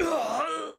Ugh!